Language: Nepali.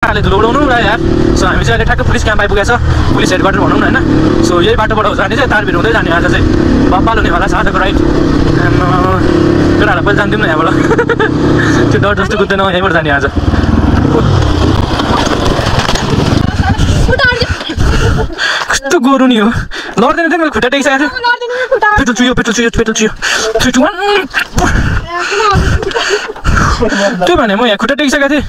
उहाँहरूले धुलो उडाउनु र यार। सो हामी चाहिँ अहिले ठ्याक्कै पुलिस क्याम्प आइपुगेको छ। पुलिस हेडक्वार्टर भनौँ न होइन? सो यही बाटोबाट हो जाने चाहिँ तारबिर हुँदै जाने आज चाहिँ। बप्पाल हुनेवाला छ आजको राइट uh, केटाहरूलाई पहिला जान्दिउँ न यहाँबाट त्यो डर जस्तो कुद्दैन यहीँबाट जाने आज। कस्तो गोरु नि हो। लड्दैन थियो मैले खुट्टा टेकिसकेको थियो। पेट्रोल चुयो पेट्रोल चुयो पेट्रोल चुयो। थ्री टू वान त्यो भने म यहाँ खुट्टा टेकिसकेको थिएँ।